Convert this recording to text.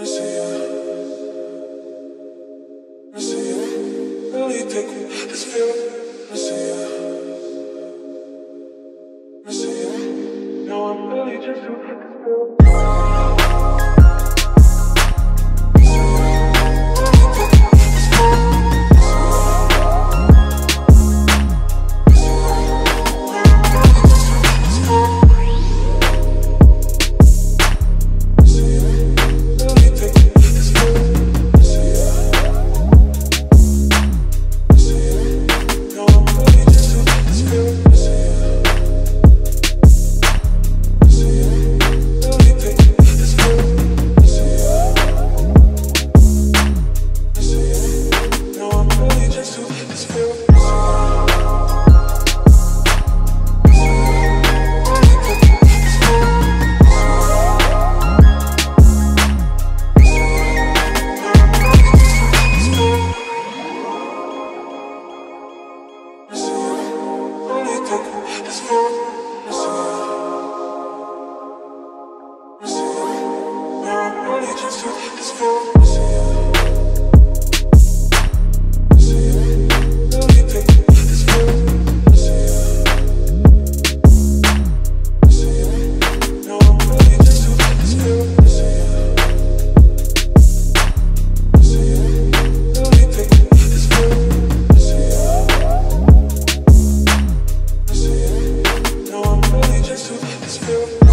I see you. I see you. Take me. this feeling. I see you. I see you. No, I'm really just. This to this film.